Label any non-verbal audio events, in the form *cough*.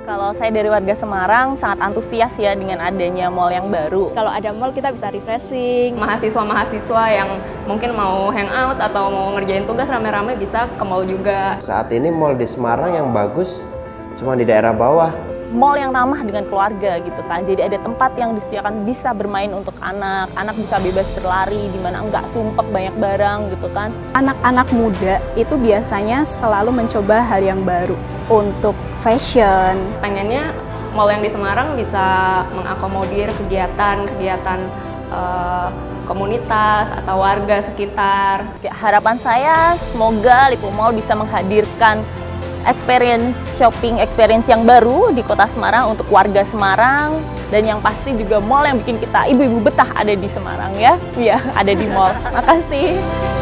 Kalau saya dari warga Semarang sangat antusias ya dengan adanya mall yang baru. Kalau ada mall kita bisa refreshing. Mahasiswa-mahasiswa yang mungkin mau hangout atau mau ngerjain tugas rame-rame bisa ke mall juga. Saat ini mall di Semarang yang bagus cuma di daerah bawah. Mall yang ramah dengan keluarga gitu kan. Jadi ada tempat yang disediakan bisa bermain untuk anak, anak bisa bebas berlari di mana enggak sumpek banyak barang gitu kan. Anak-anak muda itu biasanya selalu mencoba hal yang baru untuk fashion. Pengennya mall yang di Semarang bisa mengakomodir kegiatan-kegiatan uh, komunitas atau warga sekitar. Ya, harapan saya semoga Lipo Mall bisa menghadirkan experience shopping experience yang baru di kota Semarang untuk warga Semarang dan yang pasti juga mall yang bikin kita ibu-ibu betah ada di Semarang ya. Iya, ada di mall. *laughs* Makasih.